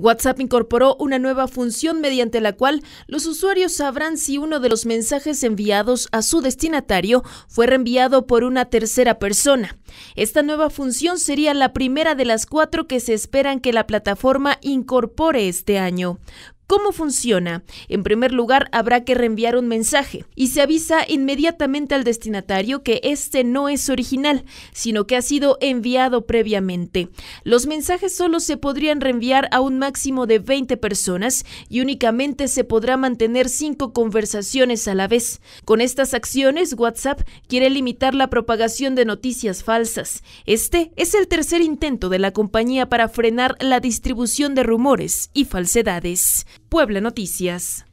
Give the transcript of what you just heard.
WhatsApp incorporó una nueva función mediante la cual los usuarios sabrán si uno de los mensajes enviados a su destinatario fue reenviado por una tercera persona. Esta nueva función sería la primera de las cuatro que se esperan que la plataforma incorpore este año. ¿Cómo funciona? En primer lugar, habrá que reenviar un mensaje y se avisa inmediatamente al destinatario que este no es original, sino que ha sido enviado previamente. Los mensajes solo se podrían reenviar a un máximo de 20 personas y únicamente se podrá mantener cinco conversaciones a la vez. Con estas acciones, WhatsApp quiere limitar la propagación de noticias falsas. Este es el tercer intento de la compañía para frenar la distribución de rumores y falsedades. Puebla Noticias.